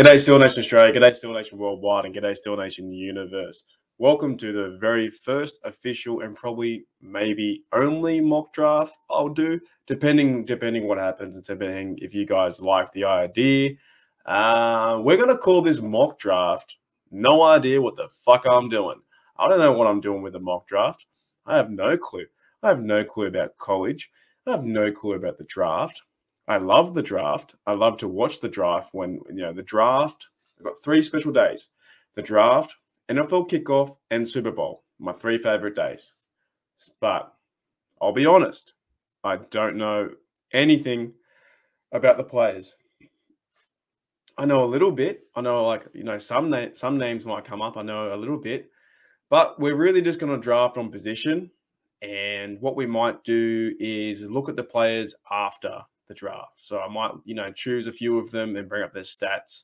G'day, Steel Nation Australia. G'day, Steel Nation Worldwide, and g'day, Steel Nation Universe. Welcome to the very first official and probably maybe only mock draft I'll do, depending depending what happens and depending if you guys like the idea. Uh, we're gonna call this mock draft. No idea what the fuck I'm doing. I don't know what I'm doing with the mock draft. I have no clue. I have no clue about college. I have no clue about the draft. I love the draft. I love to watch the draft when you know the draft. I've got three special days: the draft, NFL kickoff, and Super Bowl. My three favorite days. But I'll be honest, I don't know anything about the players. I know a little bit. I know like you know some na- some names might come up. I know a little bit, but we're really just going to draft on position. And what we might do is look at the players after the draft. So I might, you know, choose a few of them and bring up their stats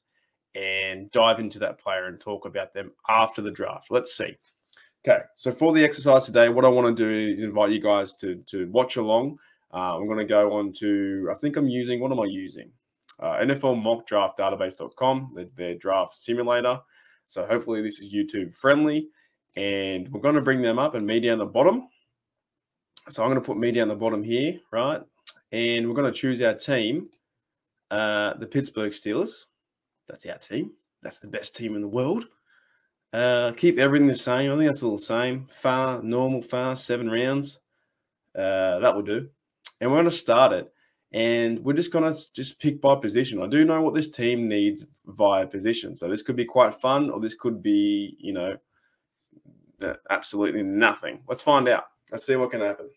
and dive into that player and talk about them after the draft. Let's see. Okay, so for the exercise today, what I want to do is invite you guys to to watch along. Uh, I'm going to go on to, I think I'm using, what am I using? Uh, NFL mock draft database.com, their, their draft simulator. So hopefully this is YouTube friendly. And we're going to bring them up and me down the bottom. So I'm going to put me down the bottom here, right? And we're going to choose our team, uh, the Pittsburgh Steelers. That's our team. That's the best team in the world. Uh, keep everything the same. I think that's all the same. Far, normal, far, seven rounds. Uh, that will do. And we're going to start it. And we're just going to just pick by position. I do know what this team needs via position. So this could be quite fun, or this could be, you know, uh, absolutely nothing. Let's find out. Let's see what can happen.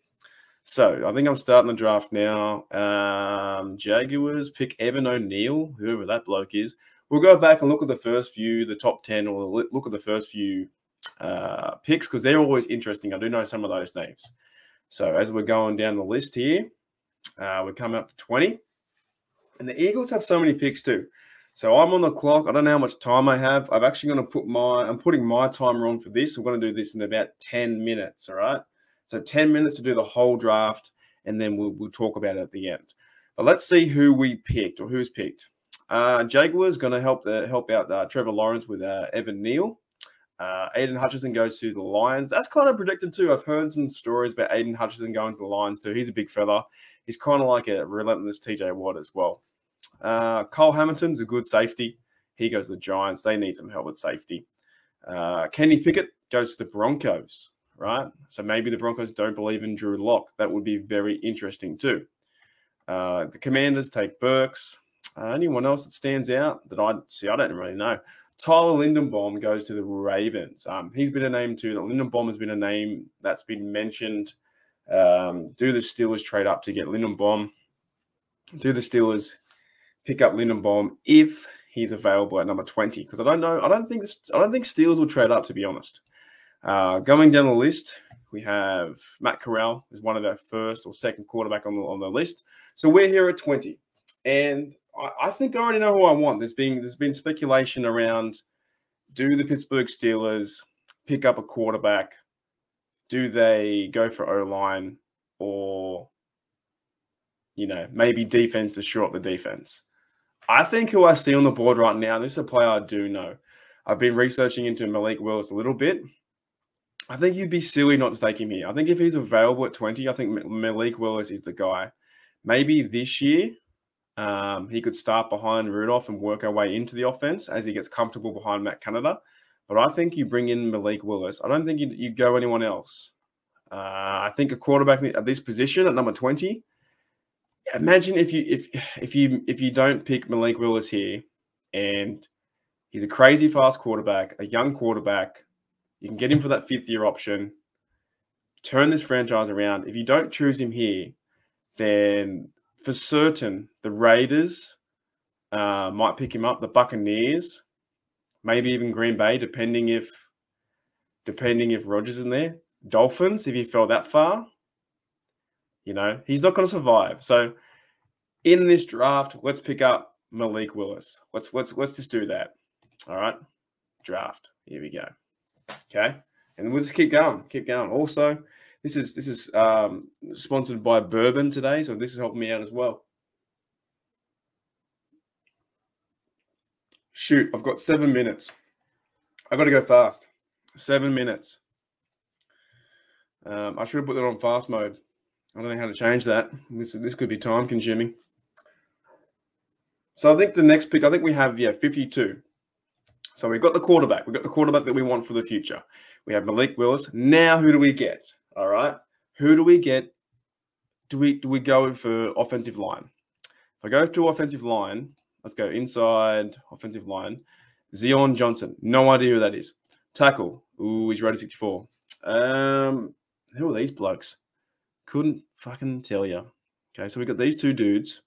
So I think I'm starting the draft now. Um, Jaguars pick Evan O'Neill, whoever that bloke is. We'll go back and look at the first few, the top 10, or look at the first few uh, picks because they're always interesting. I do know some of those names. So as we're going down the list here, uh, we're coming up to 20. And the Eagles have so many picks too. So I'm on the clock. I don't know how much time I have. I'm actually going to put my, I'm putting my timer on for this. I'm going to do this in about 10 minutes. All right. So 10 minutes to do the whole draft, and then we'll, we'll talk about it at the end. But let's see who we picked or who's picked. Uh, Jaguars going to help the, help out uh, Trevor Lawrence with uh, Evan Neal. Uh, Aidan Hutchinson goes to the Lions. That's kind of predicted too. I've heard some stories about Aidan Hutchinson going to the Lions too. He's a big fella. He's kind of like a relentless TJ Watt as well. Uh, Kyle Hamilton's a good safety. He goes to the Giants. They need some help with safety. Uh, Kenny Pickett goes to the Broncos right? So maybe the Broncos don't believe in Drew Lock. That would be very interesting too. Uh, the Commanders take Burks. Uh, anyone else that stands out that I see? I don't really know. Tyler Linderbaum goes to the Ravens. Um, he's been a name too. Linderbaum has been a name that's been mentioned. Um, do the Steelers trade up to get Linderbaum? Do the Steelers pick up Linderbaum if he's available at number twenty? Because I don't know. I don't think I don't think Steelers will trade up. To be honest, uh, going down the list, we have Matt Corral is one of our first or second quarterback on the on the list. So we're here at 20. And I, I think I already know who I want. There's been there's been speculation around do the Pittsburgh Steelers pick up a quarterback? Do they go for O line or you know, maybe defense to shore up the defense? I think who I see on the board right now, this is a player I do know. I've been researching into Malik Willis a little bit. I think you'd be silly not to take him here. I think if he's available at 20, I think Malik Willis is the guy. Maybe this year um, he could start behind Rudolph and work our way into the offense as he gets comfortable behind Matt Canada. But I think you bring in Malik Willis. I don't think you you go anyone else. Uh, I think a quarterback at this position at number 20. Imagine if you if if you if you don't pick Malik Willis here, and he's a crazy fast quarterback, a young quarterback you can get him for that fifth year option, turn this franchise around. If you don't choose him here, then for certain the Raiders uh, might pick him up. The Buccaneers, maybe even Green Bay, depending if depending if Rodgers is in there. Dolphins, if he fell that far, you know he's not going to survive. So in this draft, let's pick up Malik Willis. Let's let's let's just do that. All right, draft. Here we go. Okay, and we'll just keep going, keep going. Also, this is this is um, sponsored by Bourbon today, so this is helping me out as well. Shoot, I've got seven minutes. I've got to go fast. Seven minutes. Um, I should have put that on fast mode. I don't know how to change that. This this could be time consuming. So I think the next pick, I think we have yeah 52. So we've got the quarterback. We've got the quarterback that we want for the future. We have Malik Willis. Now who do we get? All right. Who do we get? Do we do we go for offensive line? If I go to offensive line, let's go inside offensive line. Zion Johnson. No idea who that is. Tackle. Ooh, he's rated 64. Um, who are these blokes? Couldn't fucking tell you. Okay, so we got these two dudes.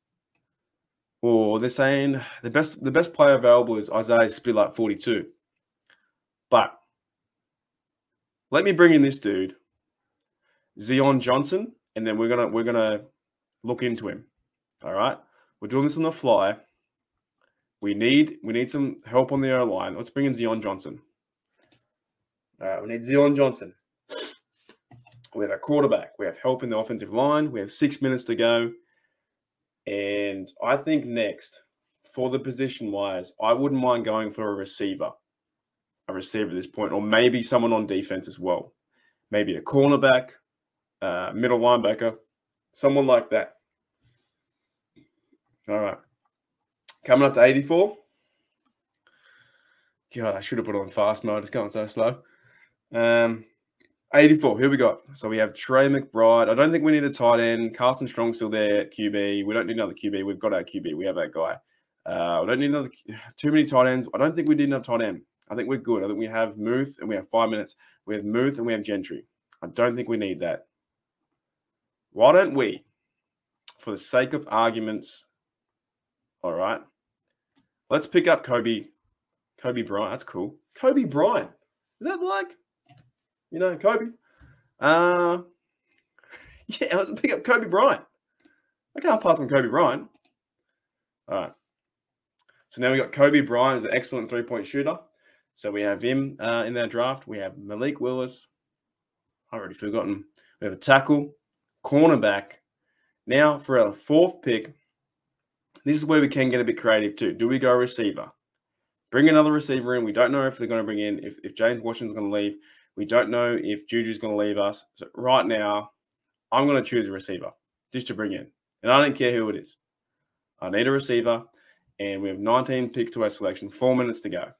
Or they're saying the best the best player available is Isaiah Spillart 42. But let me bring in this dude, Zion Johnson, and then we're gonna we're gonna look into him. All right. We're doing this on the fly. We need we need some help on the O line. Let's bring in Zion Johnson. All right, we need Zion Johnson. We have a quarterback. We have help in the offensive line. We have six minutes to go. And I think next, for the position wise, I wouldn't mind going for a receiver, a receiver at this point, or maybe someone on defense as well. Maybe a cornerback, uh, middle linebacker, someone like that. All right. Coming up to 84. God, I should have put on fast mode. It's going so slow. Um, 84. Here we got. So we have Trey McBride. I don't think we need a tight end. Carson Strong still there QB. We don't need another QB. We've got our QB. We have that guy. Uh, we don't need another too many tight ends. I don't think we need another tight end. I think we're good. I think we have Muth and we have five minutes. We have Muth and we have Gentry. I don't think we need that. Why don't we, for the sake of arguments, all right, let's pick up Kobe, Kobe Bryant. That's cool. Kobe Bryant. Is that like you know, Kobe. Uh, yeah, let's pick up Kobe Bryant. I can't pass on Kobe Bryant. All right. So now we got Kobe Bryant as an excellent three point shooter. So we have him uh, in that draft. We have Malik Willis. I've already forgotten. We have a tackle, cornerback. Now for our fourth pick, this is where we can get a bit creative too. Do we go receiver? Bring another receiver in. We don't know if they're going to bring in, if, if James Washington's going to leave. We don't know if Juju's going to leave us. So right now, I'm going to choose a receiver just to bring in. And I don't care who it is. I need a receiver. And we have 19 picks to our selection, four minutes to go.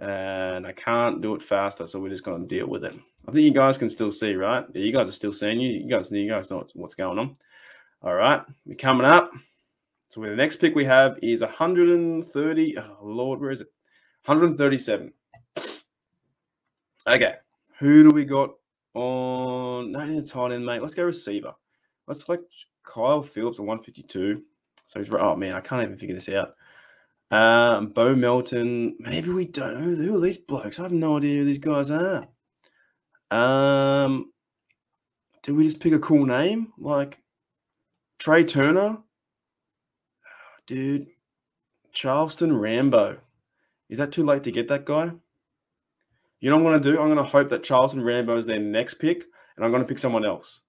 And I can't do it faster, so we're just going to deal with it. I think you guys can still see, right? Yeah, you guys are still seeing you. You guys, you guys know what's going on. All right, we're coming up. So the next pick we have is 130. Oh Lord, where is it? 137. Okay. Who do we got on? Not in the tight end, mate. Let's go receiver. Let's like Kyle Phillips at 152. So he's right. Oh man, I can't even figure this out. Um, Bo Melton. Maybe we don't know who are these blokes. I have no idea who these guys are. Um, did we just pick a cool name like Trey Turner? Dude, Charleston Rambo. Is that too late to get that guy? You know what I'm going to do? I'm going to hope that Charleston Rambo is their next pick, and I'm going to pick someone else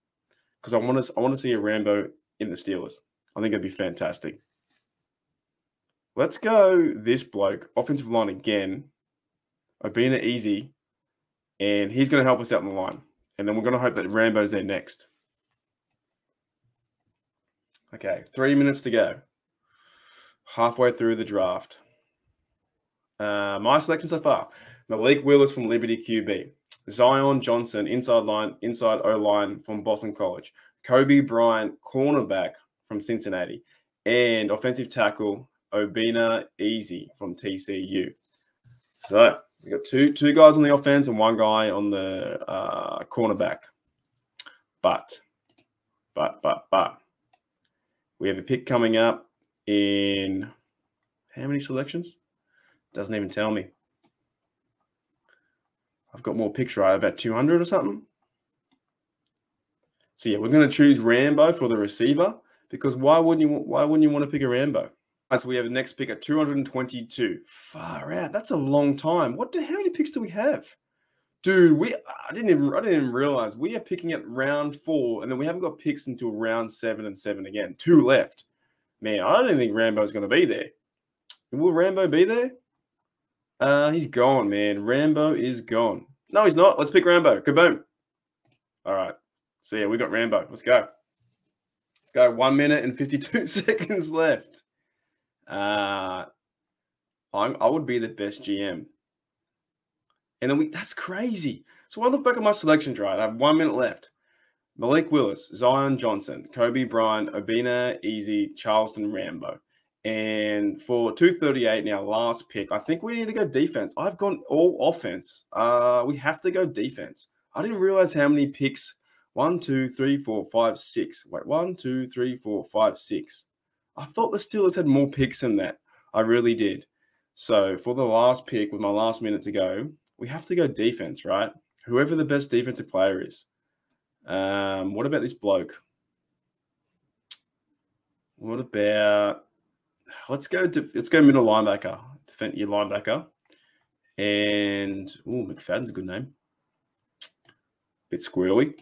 because I want to. I want to see a Rambo in the Steelers. I think it'd be fantastic. Let's go this bloke, offensive line again. I've been Obinna Easy, and he's going to help us out in the line. And then we're going to hope that Rambo's there next. Okay, three minutes to go. Halfway through the draft. Uh, my selection so far Malik Willis from Liberty QB. Zion Johnson, inside line, inside O line from Boston College. Kobe Bryant, cornerback from Cincinnati. And offensive tackle, Obinna Easy from TCU. So we got two two guys on the offense and one guy on the uh, cornerback. But, but, but, but, we have a pick coming up in how many selections? Doesn't even tell me. I've got more picks right, about 200 or something. So yeah, we're going to choose Rambo for the receiver because why wouldn't you why wouldn't you want to pick a Rambo? Right, so we have the next pick at 222. Far out. That's a long time. What do, how many picks do we have? Dude, we I didn't even I didn't even realize we are picking at round four, and then we haven't got picks until round seven and seven again. Two left. Man, I don't think Rambo's going to be there. Will Rambo be there? Uh, he's gone, man. Rambo is gone. No, he's not. Let's pick Rambo. Kaboom. All right. So yeah, we got Rambo. Let's go. Let's go. One minute and 52 seconds left. Uh I'm, I would be the best GM. And then we that's crazy. So I look back at my selections, right? I have one minute left. Malik Willis, Zion Johnson, Kobe Bryant, Obinna, Easy, Charleston, Rambo. And for 238 now, last pick, I think we need to go defense. I've gone all offense. Uh, we have to go defense. I didn't realize how many picks. One, two, three, four, five, six. Wait, one, two, three, four, five, six. I thought the Steelers had more picks than that. I really did. So for the last pick, with my last minute to go, we have to go defense, right? Whoever the best defensive player is. Um, what about this bloke? What about let's go to let's go middle linebacker, defend your linebacker, and oh McFadden's a good name. Bit squirrely.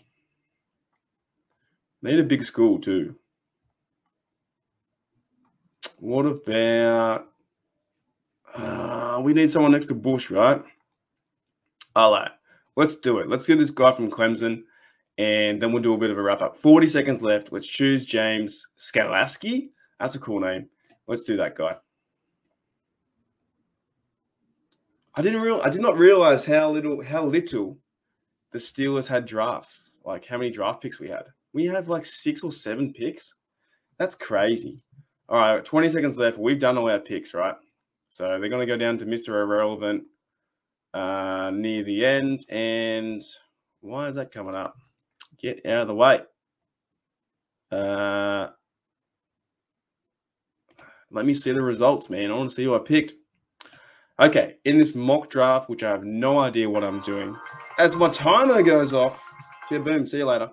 Need a big school too. What about? Uh, we need someone next to Bush, right? All right, let's do it. Let's get this guy from Clemson, and then we'll do a bit of a wrap up. 40 seconds left. Let's choose James Skalaski. That's a cool name. Let's do that guy. I didn't real I did not realize how little how little the Steelers had draft. Like how many draft picks we had. We have like six or seven picks. That's crazy. All right, 20 seconds left. We've done all our picks, right? So they're going to go down to Mr. Irrelevant uh, near the end. And why is that coming up? Get out of the way. Uh, let me see the results, man. I want to see who I picked. Okay, in this mock draft, which I have no idea what I'm doing, as my timer goes off, yeah, boom, see you later.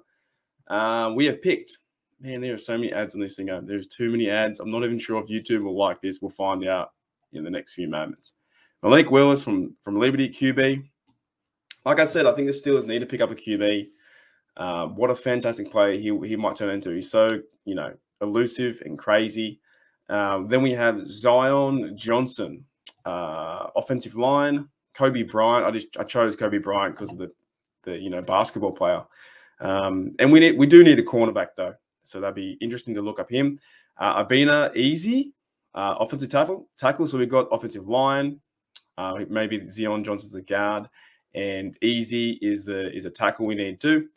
Uh, we have picked. Man, there are so many ads on this thing. There's too many ads. I'm not even sure if YouTube will like this. We'll find out in the next few moments. Malik Willis from from Liberty QB. Like I said, I think the Steelers need to pick up a QB. Uh, what a fantastic player he he might turn into. He's so you know elusive and crazy. Um, then we have Zion Johnson, uh, offensive line. Kobe Bryant. I just I chose Kobe Bryant because of the the you know basketball player. Um, and we need we do need a cornerback though, so that'd be interesting to look up him. Uh, Obinna Easy, uh, offensive tackle. Tackle. So we've got offensive line. Uh, maybe Zion Johnson's the guard, and Easy is the is a tackle we need too.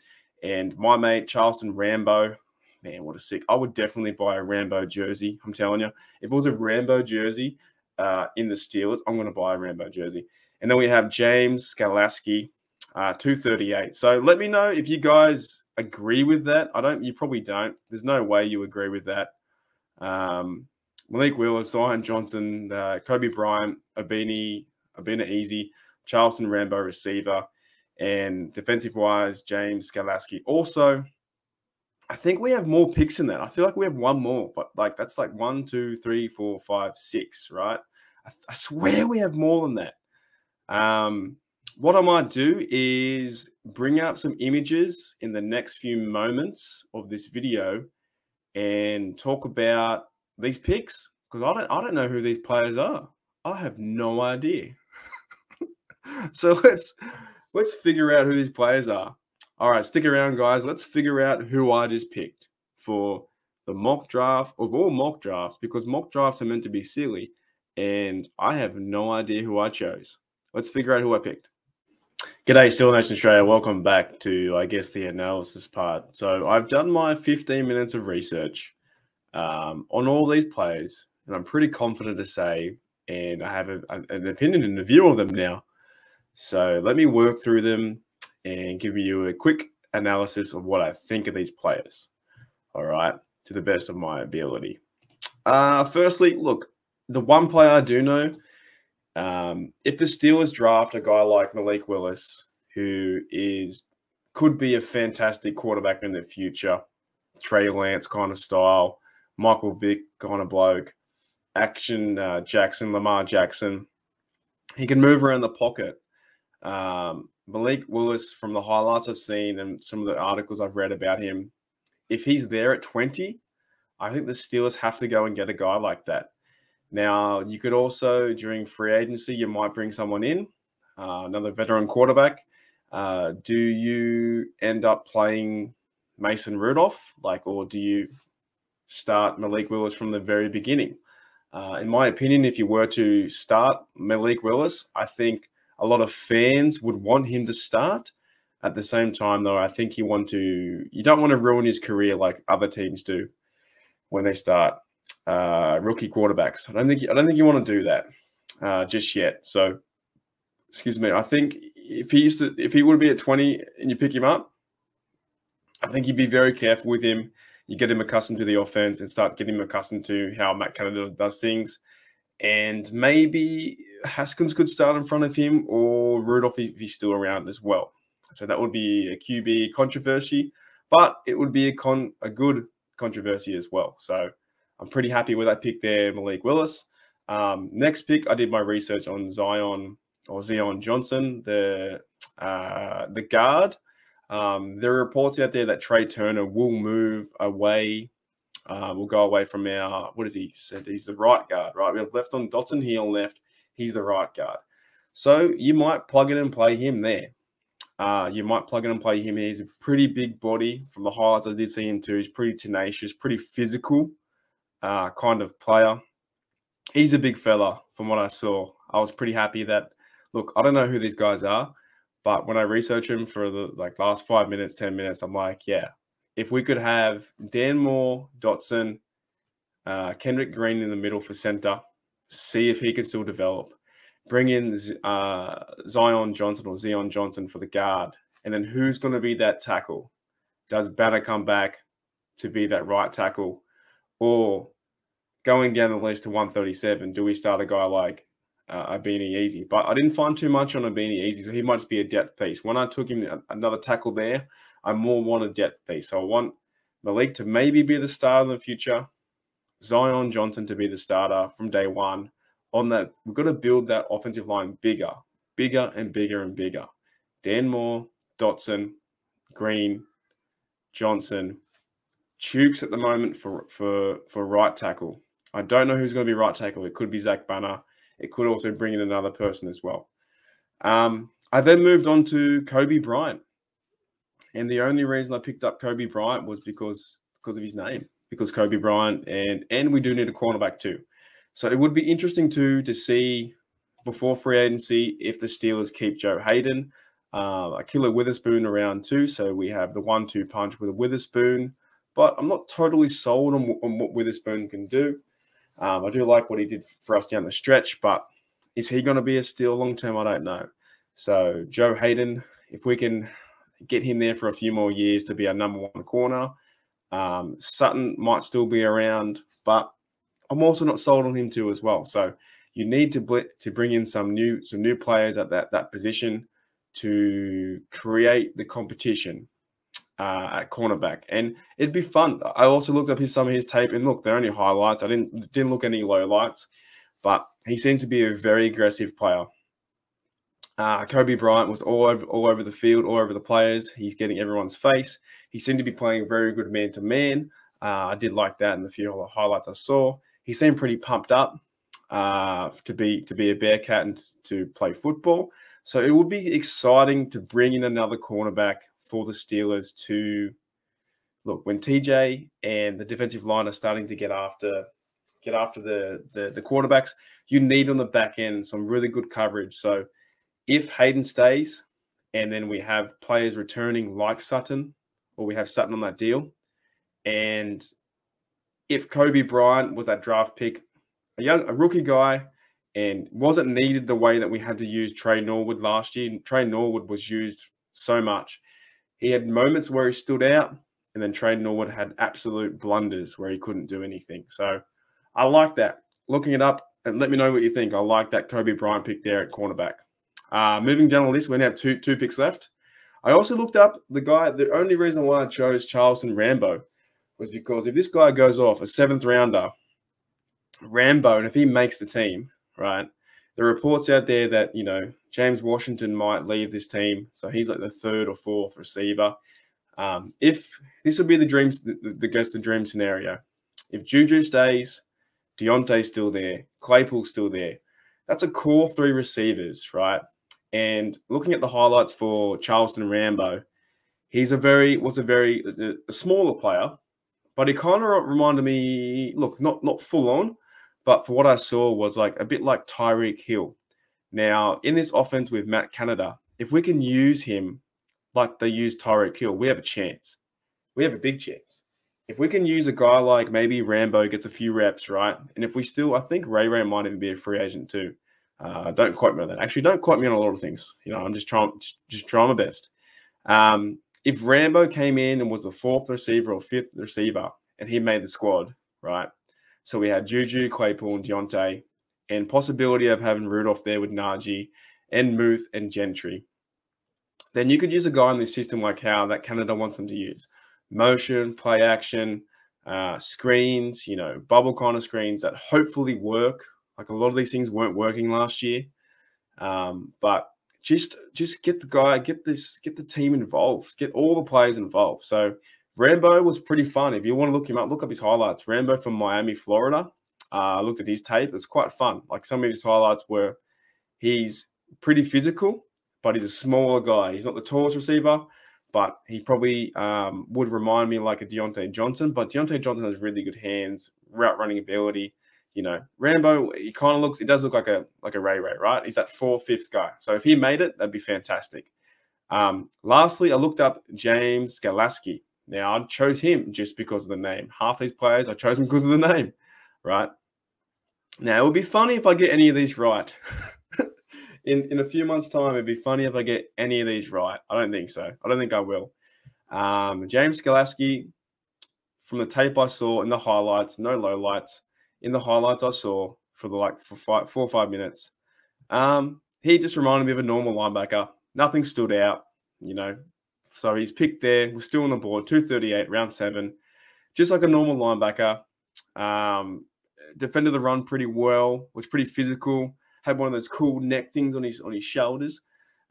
And my mate Charleston Rambo man, what a sick! I would definitely buy a Rambo jersey. I'm telling you, if it was a Rambo jersey uh, in the Steelers, I'm going to buy a Rambo jersey. And then we have James Skalaski, uh, 238. So let me know if you guys agree with that. I don't. You probably don't. There's no way you agree with that. Um, Malik Willis, Zion Johnson, uh, Kobe Bryant, Abini, Obinna Easy, Charleston Rambo receiver, and defensive wise, James Skalaski. Also, I think we have more picks than that. I feel like we have one more, but like that's like one, two, three, four, five, six, right? I, I swear we have more than that. Um, what I might do is bring up some images in the next few moments of this video and talk about these picks because I don't I don't know who these players are. I have no idea. so let's let's figure out who these players are. All right, stick around, guys. Let's figure out who I just picked for the mock draft of all mock drafts because mock drafts are meant to be silly, and I have no idea who I chose. Let's figure out who I picked. G'day, Steel Nation Australia. Welcome back to, I guess, the analysis part. So I've done my 15 minutes of research um, on all these players, and I'm pretty confident to say, and I have a, an opinion and a view of them now. So let me work through them and give you a quick analysis of what I think of these players. All right, to the best of my ability. Uh, firstly, look, the one player I do know, um, if the Steelers draft a guy like Malik Willis, who is could be a fantastic quarterback in the future, Trey Lance kind of style, Michael Vick kind of bloke, action uh, Jackson, Lamar Jackson, he can move around the pocket. Um, Malik Willis, from the highlights I've seen and some of the articles I've read about him, if he's there at 20, I think the Steelers have to go and get a guy like that. Now, you could also, during free agency, you might bring someone in, uh, another veteran quarterback. Uh, do you end up playing Mason Rudolph, like, or do you start Malik Willis from the very beginning? Uh, in my opinion, if you were to start Malik Willis, I think a lot of fans would want him to start. At the same time, though, I think you want to you don't want to ruin his career like other teams do when they start uh, rookie quarterbacks. I don't think I don't think you want to do that uh, just yet. So, excuse me. I think if he used to, if he would be at twenty and you pick him up, I think you'd be very careful with him. You get him accustomed to the offense and start getting him accustomed to how Matt Canada does things. And maybe Haskins could start in front of him or Rudolph if he's still around as well. So that would be a QB controversy, but it would be a con a good controversy as well. So I'm pretty happy with that pick there, Malik Willis. Um, next pick, I did my research on Zion or Zion Johnson, the uh, the guard. Um, there are reports out there that Trai Turner will move away, uh, will go away from our what is he said? He's the right guard, right? We have left on Dotson, he on left. He's the right guard. So you might plug in and play him there. Uh, you might plug in and play him. He's a pretty big body from the highlights I did see him too. He's pretty tenacious, pretty physical uh, kind of player. He's a big fella from what I saw. I was pretty happy that, look, I don't know who these guys are, but when I research him for the like last five minutes, 10 minutes, I'm like, yeah, if we could have Dan Moore, Dotson, uh, Kendrick Green in the middle for center, see if he can still develop bring in uh, Zion Johnson or Zion Johnson for the guard, and then who's going to be that tackle? Does Banner come back to be that right tackle, or going down the list to 137? Do we start a guy like uh, Abini Eze? But I didn't find too much on Abini Easy, so he might just be a depth piece. When I took him another tackle there, I more want a depth piece. So I want Malik to maybe be the starter in the future. Zion Johnson to be the starter from day one on that, we've got to build that offensive line bigger, bigger and bigger and bigger. Dan Moore, Dotson, Green, Johnson, Chuks at the moment for for for right tackle. I don't know who's going to be right tackle. It could be Zach Banner. It could also bring in another person as well. Um, I then moved on to Kobe Bryant, and the only reason I picked up Kobe Bryant was because because of his name, because Kobe Bryant, and and we do need a cornerback too. So it would be interesting too to see before free agency if the Steelers keep Joe Haden, uh, Ahkello Witherspoon around too. So we have the one-two punch with a Witherspoon, but I'm not totally sold on, on what Witherspoon can do. Um, I do like what he did for us down the stretch, but is he going to be a steal long term? I don't know. So Joe Haden, if we can get him there for a few more years to be our number one corner, um, Sutton might still be around, but I'm also not sold on him too as well. So you need to bl- to bring in some new some new players at that that position to create the competition uh, at cornerback, and it'd be fun. I also looked up his some of his tape, and look, they're only highlights. I didn't didn't look any low lights, but he seems to be a very aggressive player. Uh, Coby Bryant was all over all over the field, all over the players. He's getting everyone's face. He seemed to be playing very good man to man. I did like that in the few highlights I saw he seemed pretty pumped up uh, to be to be a Bearcat and to play football. So it would be exciting to bring in another cornerback for the Steelers to look when TJ and the defensive line are starting to get after get after the, the the quarterbacks. You need on the back end some really good coverage. So if Haden stays, and then we have players returning like Sutton, or we have Sutton on that deal, and if Kobe Bryant was that draft pick, a young a rookie guy, and wasn't needed the way that we had to use Tre Norwood last year. Tre Norwood was used so much. He had moments where he stood out, and then Tre Norwood had absolute blunders where he couldn't do anything. So I like that. Looking it up and let me know what you think. I like that Kobe Bryant pick there at cornerback. Uh, moving down the list, we now have two two picks left. I also looked up the guy. The only reason why I chose Charleston Rambo was because if this guy goes off a seventh rounder, Rambo, and if he makes the team, right, the reports out there that you know James Washington might leave this team, so he's like the third or fourth receiver. Um, if this would be the dreams, the, the, the guess the dream scenario. If Juju stays, Diontae's still there, Claypool's still there. That's a core three receivers, right? And looking at the highlights for Charleston Rambo, he's a very was a very uh, uh, a smaller player, but he kind of reminded me. Look, not not full on, but for what I saw was like a bit like Tyreek Hill. Now in this offense with Matt Canada, if we can use him like they use Tyreek Hill, we have a chance. We have a big chance. If we can use a guy like maybe Rambo gets a few reps, right? And if we still, I think Ray Ray might even be a free agent too. Uh, don't quote me on that. Actually, don't quote me on a lot of things. You know, I'm just trying, just, trying my best. Um, if Rambo came in and was the fourth receiver or fifth receiver, and he made the squad, right? So we had Juju, Claypool, and Diontae, and possibility of having Rudolph there with Najee and Muth and Gentry. Then you could use a guy in this system like how that Canada wants them to use motion, play action, uh, screens, you know, bubble of screens that hopefully work. Like a lot of these things weren't working last year, um, but just just get the guy, get this, get the team involved, get all the players involved. So Rambo was pretty fun. If you want to look him up, look up his highlights. Rambo from Miami, Florida. Uh, looked at his tape. It's quite fun. Like some of his highlights were, he's pretty physical, but he's a smaller guy. He's not the tallest receiver, but he probably um, would remind me like a Diontae Johnson. But Diontae Johnson has really good hands, route running ability. You know, Rambo, he kind of looks, he does look like a like a Ray Ray, right? He's that four fifth guy. So if he made it, that'd be fantastic. Um, lastly, I looked up James Galaski. Now I chose him just because of the name. Half these players I chose him because of the name, right? Now it would be funny if I get any of these right. in in a few months' time, it'd be funny if I get any of these right. I don't think so. I don't think I will. Um, James Skalaski, from the tape I saw in the highlights, no lowlights, in the highlights I saw for the like for five, four or five minutes, um, he just reminded me of a normal linebacker. Nothing stood out, you know. So he's picked there. We're still on the board, 238, round seven, just like a normal linebacker. Um, defended the run pretty well, was pretty physical had one of those cool neck things on his on his shoulders.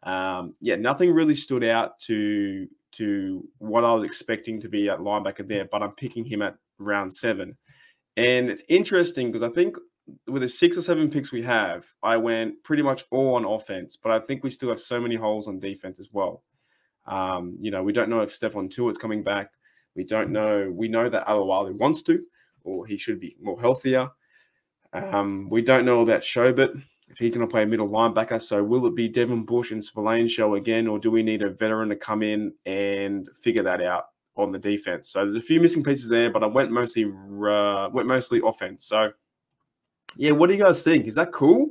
Um, yeah, nothing really stood out to to what I was expecting to be at linebacker there, but I'm picking him at round seven. And it's interesting because I think with the six or seven picks we have, I went pretty much all on offense, but I think we still have so many holes on defense as well. Um, you know, we don't know if Stephon Tuitt's coming back. We don't know. We know that Alualu wants to, or he should be more healthier. Um, we don't know about Schobert if he's going to play a middle linebacker. So will it be Devin Bush and Spillane show again, or do we need a veteran to come in and figure that out on the defense? So there's a few missing pieces there, but I went mostly uh, went mostly offense. So yeah, what do you guys think? Is that cool?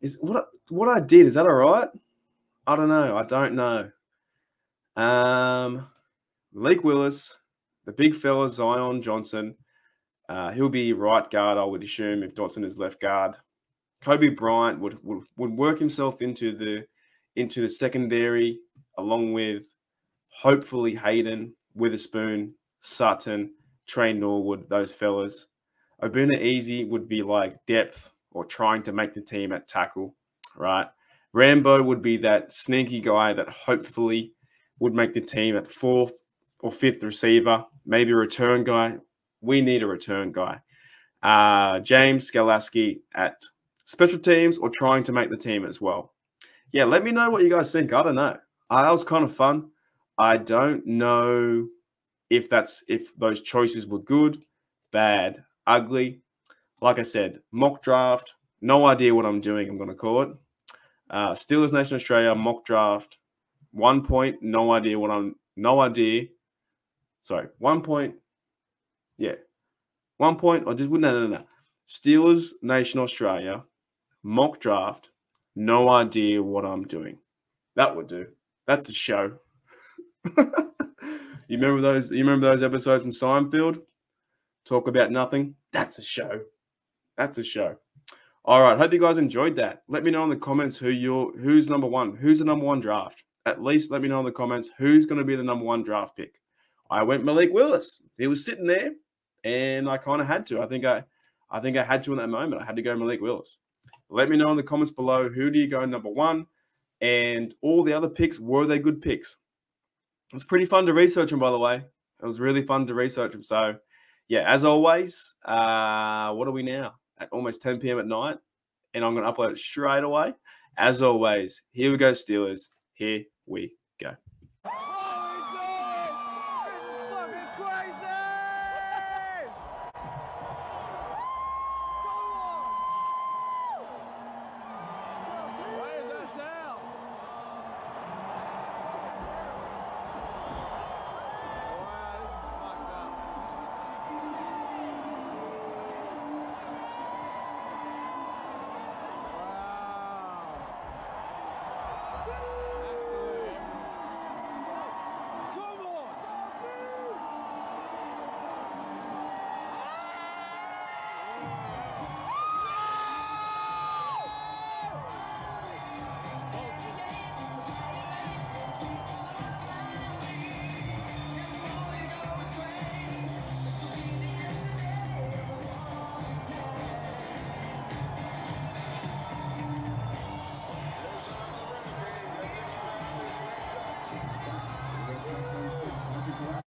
Is what what I did is that all right? I don't know. I don't know. Um, Lake Willis, the big fella Zion Johnson. Uh, he'll be right guard, I would assume, if Dotson is left guard. Kobe Bryant would, would would work himself into the into the secondary along with hopefully Haden, Witherspoon, Sutton, Tre Norwood, those fellas. Easy would be like depth or trying to make the team at tackle, right? Rambo would be that sneaky guy that hopefully would make the team at fourth or fifth receiver, maybe return guy. We need a return guy. Uh, James Skalaski at special teams or trying to make the team as well. Yeah, let me know what you guys think. I don't know. Uh, that was kind of fun. I don't know if that's if those choices were good, bad, ugly. Like I said, mock draft. No idea what I'm doing. I'm going to call it. Uh, Steelers Nation Australia mock draft. One point. No idea what I'm. No idea. Sorry. One point. Yeah. One point. Or just would. no no no. Steelers Nation Australia mock draft, no idea what I'm doing. That would do. That's a show. you remember those? You remember those episodes from Seinfeld? Talk about nothing. That's a show. That's a show. All right. Hope you guys enjoyed that. Let me know in the comments who you're, who's number one, who's the number one draft. At least let me know in the comments who's going to be the number one draft pick. I went Malik Willis. He was sitting there, and I kind of had to. I think I, I think I had to in that moment. I had to go Malik Willis. Let me know in the comments below who do you go number one, and all the other picks were they good picks? It was pretty fun to research them, by the way. It was really fun to research them. So, yeah, as always, uh, what are we now? at almost 10 p.m. at night, and I'm going to upload it straight away. As always, here we go, Steelers. Here we.